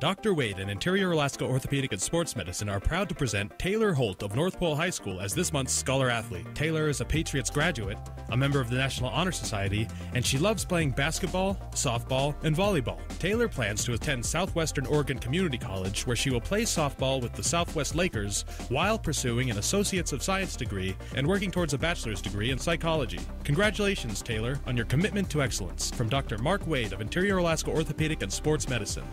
Dr. Wade and Interior Alaska Orthopedic and Sports Medicine are proud to present Taylar Holt of North Pole High School as this month's Scholar Athlete. Taylar is a Patriots graduate, a member of the National Honor Society, and she loves playing basketball, softball, and volleyball. Taylar plans to attend Southwestern Oregon Community College, where she will play softball with the Southwest Lakers while pursuing an Associates of Science degree and working towards a bachelor's degree in psychology. Congratulations, Taylar, on your commitment to excellence. From Dr. Mark Wade of Interior Alaska Orthopedic and Sports Medicine.